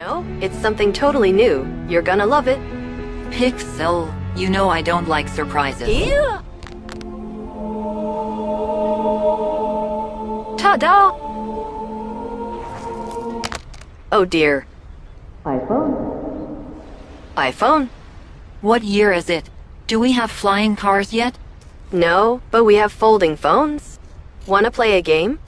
No, it's something totally new. You're gonna love it. Pixel, you know I don't like surprises. Yeah. Ta-da! Oh dear. iPhone. iPhone? What year is it? Do we have flying cars yet? No, but we have folding phones. Wanna play a game?